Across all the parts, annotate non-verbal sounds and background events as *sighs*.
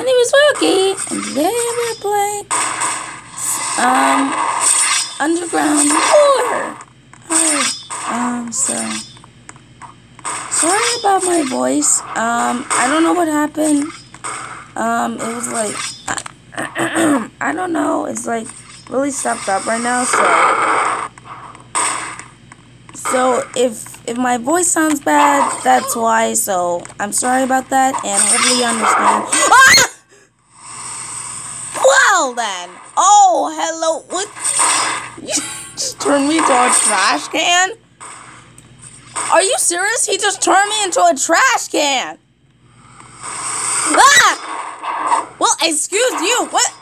My name is Rocky, and today we're playing um Underground War. Alright, um, so sorry about my voice. Um, I don't know what happened. Um, it was like *clears throat* I don't know. It's like really stuffed up right now, so so if if my voice sounds bad, that's why. So I'm sorry about that, and hopefully you understand. Then. Oh, hello. What? You just turned me into a trash can? Are you serious? He just turned me into a trash can. Ah! Well, excuse you. What?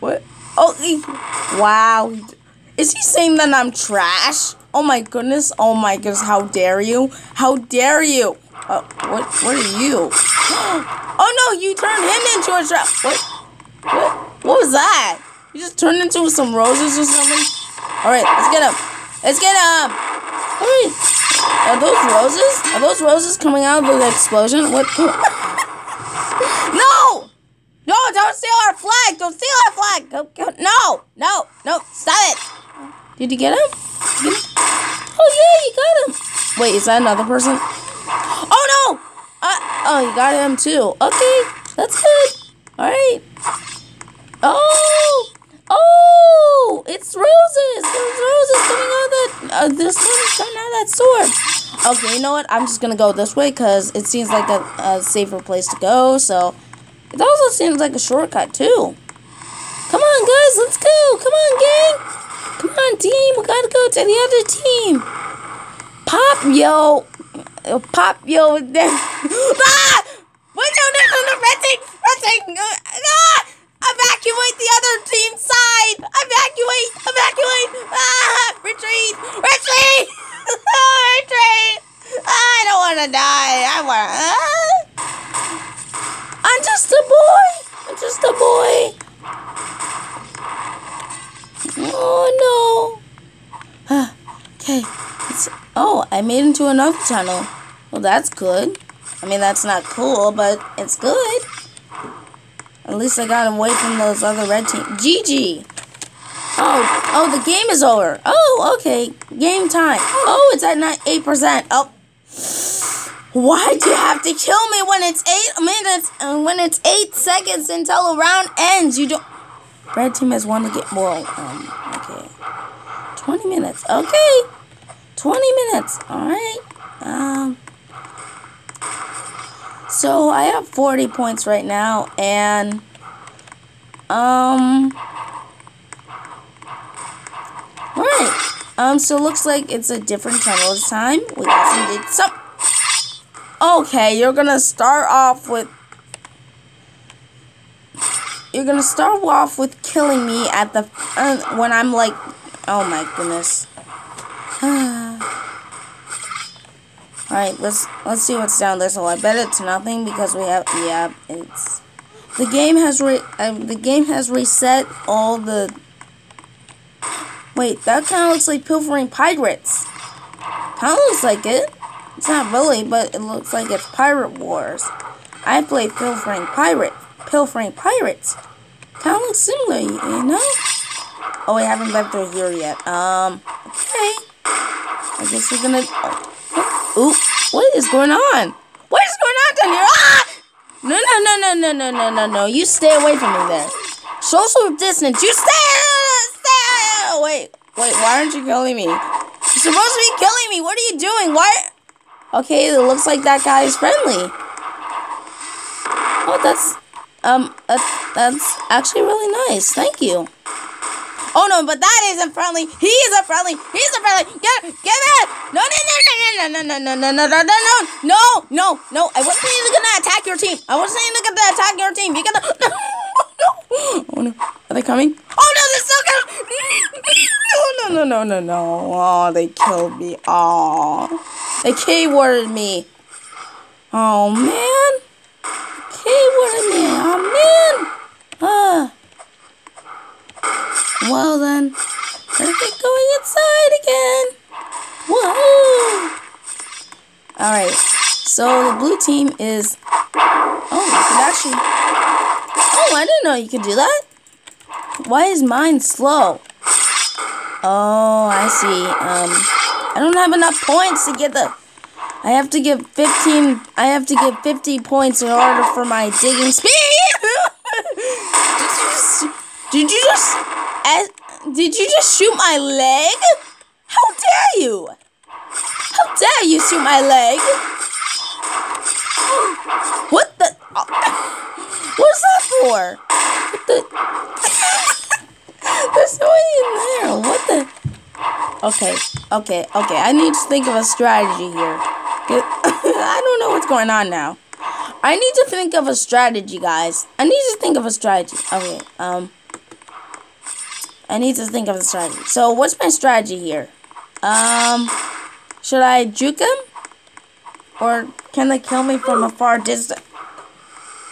What? Oh, he, wow. Is he saying that I'm trash? Oh my goodness. Oh my goodness. How dare you? How dare you? Uh, what? What are you? *gasps* Oh no! You turned him into a trash. What? What? Was that? You just turned into some roses or something? All right. Let's get him. Let's get. All right. Are those roses? Are those roses coming out of the explosion? What? *laughs* no! No, don't steal our flag! Don't steal our flag! Go, go, no! No! No! Stop it! Did you get him? Get him? Oh yeah, you got him! Wait, is that another person? Oh no! Uh, oh, you got him too. Okay, that's good. Alright. Oh! Oh! It's roses! There's roses coming out that... Uh, there's roses coming out that sword. Okay, you know what? I'm just gonna go this way because it seems like a, a safer place to go, so... It also seems like a shortcut, too. Come on, guys, let's go. Come on, gang. Come on, team. We gotta go to the other team. Pop, yo. Pop, yo. *laughs* *laughs* Ah! Wait, no, no, no, no. Red team. Red team. Ah! Evacuate the other team's side. Evacuate. Evacuate. Ah! Retreat. Retreat. *laughs* Retreat. I don't want to die. I want. Ah. I'm just a boy. I'm just a boy. Oh no. okay. It's, oh, I made into another tunnel. Well, that's good. I mean, that's not cool, but it's good. At least I got away from those other red team. GG. Oh, oh, the game is over. Oh, okay. Game time. Oh, it's at 8%. Oh. Why do you have to kill me when it's eight minutes and when it's eight seconds until a round ends? You don't. Red team has won the game. Well, um, okay. 20 minutes. Okay. 20 minutes. All right. Um. So I have 40 points right now, and um. All right. Um. So it looks like it's a different tunnel this time. We got some. did Some. Okay, you're gonna start off with you're gonna start off with killing me at the uh, when I'm like, oh my goodness. *sighs* All right, let's let's see what's down there. So I bet it's nothing because we have yeah, it's the game has re uh, the game has reset all the. Wait, that kind of looks like pilfering pirates. Kind of looks like it. It's not really, but it looks like it's Pirate Wars. I play Pilfering Pirate. Pilfering Pirates. Kind of looks similar, you know? Oh, we haven't been through here yet. Um, okay. I guess we're gonna... Oh. Ooh, what is going on? What is going on down here? Ah! No, no, no, no, no, no, no, no, no. You stay away from me there. Social distance. You stay... Wait, wait, why aren't you killing me? You're supposed to be killing me. What are you doing? Why... Okay, it looks like that guy is friendly. Oh, that's, um, that's, that's actually really nice. Thank you. Oh no, but that isn't friendly. He isn't friendly. He's a friendly. Get, get it. No, no, no, no, no, no, no, no, no, no, no, no, no, no, no. I wasn't even gonna attack your team. I wasn't even gonna attack your team. You gotta. No, no. Oh no, are they coming? Oh no, they're still coming. No, no, no, no. Oh, they killed me. Oh. They keyworded me. Oh man. Keyworded me. Oh man. Ah. Well then, let's going inside again. Whoa. Alright. So the blue team is Oh, you can actually. Oh, I didn't know you could do that. Why is mine slow? Oh, I see. Um, I don't have enough points to get the. I have to get 15. I have to get 50 points in order for my digging speed. *laughs* did you just? Did you just? As, did you just shoot my leg? How dare you? How dare you shoot my leg? *gasps* What the? *laughs* What's that for? What the? There's no way in there. What the? Okay, okay, okay. I need to think of a strategy here. *laughs* I don't know what's going on now. I need to think of a strategy, guys. I need to think of a strategy. Okay, um. I need to think of a strategy. So, what's my strategy here? Um, should I juke him? Or can they kill me from a far distance?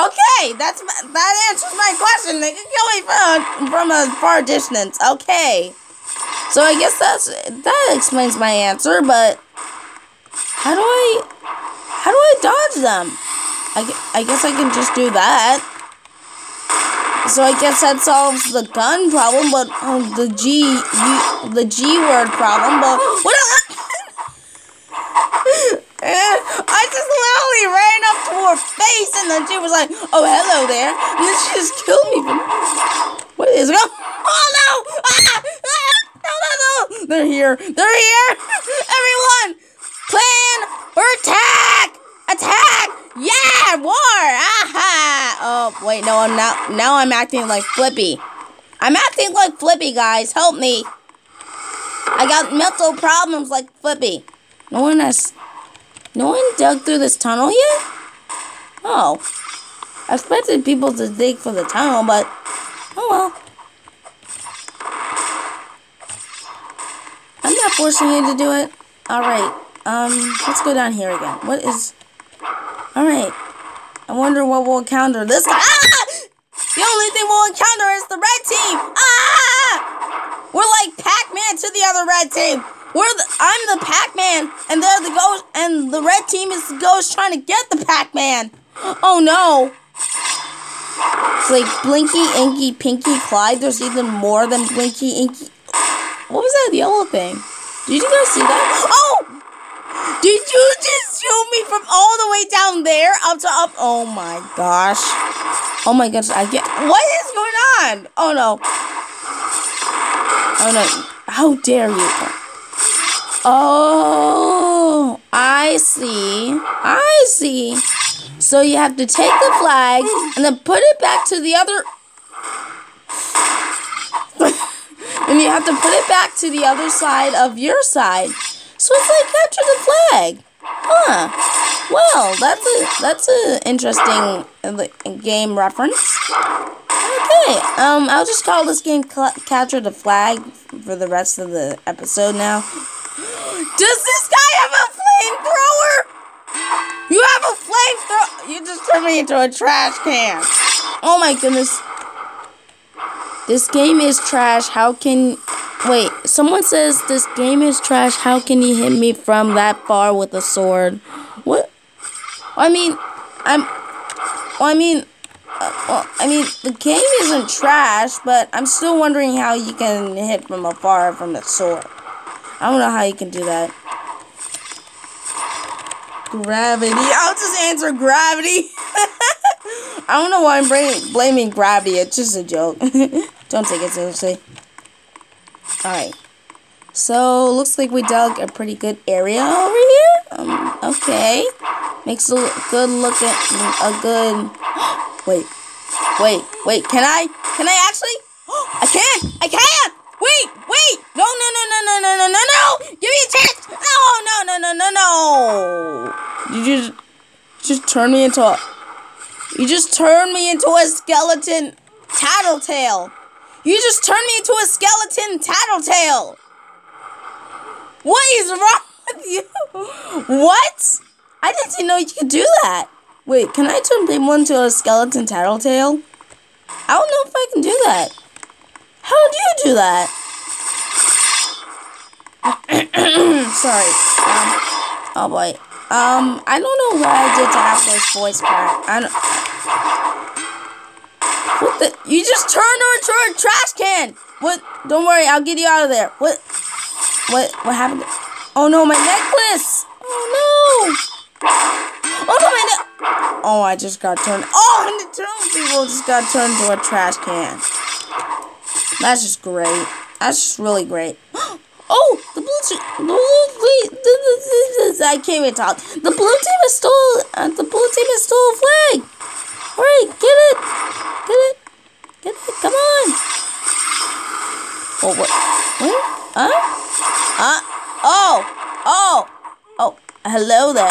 Okay, that's that answers my question. They can kill me from from a far distance. Okay, so I guess that's that explains my answer. But how do I how do I dodge them? I, I guess I can just do that. So I guess that solves the gun problem, but um, the G you, the G word problem. But what? *laughs* I just literally ran up to her face, and then she was like, "Oh, hello there," and then she just killed me. What is going? *laughs* Oh no! Ah! Ah! No, no, no! They're here! They're here! *laughs* Everyone, plan or attack! Attack! Yeah, war! Aha! Oh wait, no, I'm not. Now I'm acting like Flippy. I'm acting like Flippy, guys. Help me! I got mental problems like Flippy. No one has no one dug through this tunnel yet? Oh. I expected people to dig for the tunnel, but oh well. I'm not forcing you to do it. Alright. Um, let's go down here again. What is... Alright. I wonder what we'll encounter this guy. Ah! The only thing we'll encounter is the red team! Ah! We're like Pac-Man to the other red team! We're the, I'm the Pac-Man, and they're the ghost, and the red team is the ghost trying to get the Pac-Man. Oh no! It's like Blinky, Inky, Pinky, Clyde. There's even more than Blinky, Inky. What was that yellow thing? Did you guys see that? Oh! Did you just shoot me from all the way down there up to up? Oh my gosh. Oh my gosh, I get. What is going on? Oh no. Oh no. How dare you? Oh, I see. I see. So you have to take the flag and then put it back to the other. and you have to put it back to the other side of your side. So it's like capture the flag. Huh. Well, that's a that's a interesting game reference. Okay. Um, I'll just call this game capture the flag for the rest of the episode now. Does this guy have a You just turned me into a trash can. Oh my goodness. This game is trash. How can... Wait, someone says this game is trash. How can you hit me from that far with a sword? What? I mean, I'm... I mean... Uh, I mean, the game isn't trash, but I'm still wondering how you can hit from afar from a sword. I don't know how you can do that. Gravity. I'll just answer gravity. *laughs* I don't know why I'm blaming gravity. It's just a joke. *laughs* don't take it seriously. Alright. So, looks like we dug a pretty good area over here. Um, okay. Makes a good look at a good... *gasps* wait. Wait. Wait. Can I? Can I actually? *gasps* I can! I can! Just turn me into a, you just turned me into a skeleton tattletale. You just turned me into a skeleton tattletale. What is wrong with you? What? I didn't even know you could do that. Wait, can I turn people into a skeleton tattletale? I don't know if I can do that. How do you do that? *coughs* Sorry. Um, oh boy. Um, I don't know what I did to have this voice crack. I don't. What the? You just turned her into a trash can. What? Don't worry, I'll get you out of there. What? What? What happened? Oh no, my necklace. Oh no. Oh no, my Oh, I just got turned. Oh, and the people just got turned into a trash can. That's just great. That's just really great. *gasps* Oh, the blue blue. *laughs* I can't even talk. The blue team is still. Uh, the blue team is still a flag. Hurry, get it. Get it. Get it. Come on. Oh, what? What? Huh? Uh, oh. Oh. Oh. Hello there.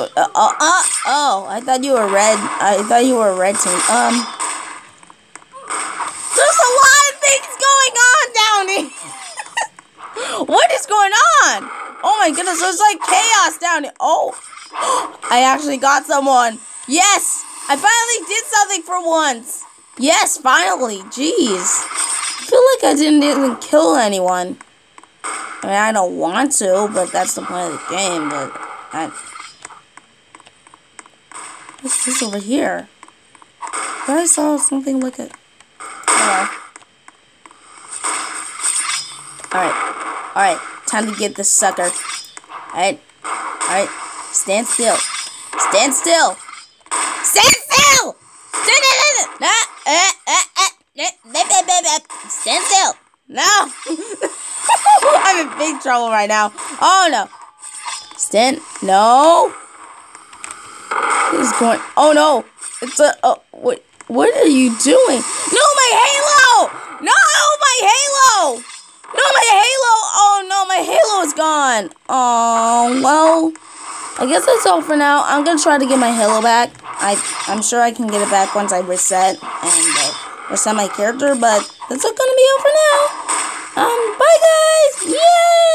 Uh, uh, uh, oh, I thought you were red. I thought you were red team. Um. There's a lot of things going on down here. what is going on? Oh my goodness, there's like chaos down here. Oh, *gasps* I actually got someone. Yes, I finally did something for once. Yes, finally. Jeez. I feel like I didn't even kill anyone. I mean, I don't want to, but that's the point of the game, but I... What's this over here? I saw something like a... Alright. Alright. Time to get this sucker. Alright. Alright. Stand still. Stand still. Stand still! Stand still! Uh, uh, uh. Stand still! No! *laughs* I'm in big trouble right now. Oh no. Stand. No. Is going? Oh no! It's a. Oh, what? What are you doing? No, my halo! No, my halo! No, my Halo! Oh, no, my Halo is gone. Oh, well, I guess that's all for now. I'm going to try to get my Halo back. I, I'm sure I can get it back once I reset and uh, reset my character, but that's all going to be all for now. Um, bye, guys! Yay!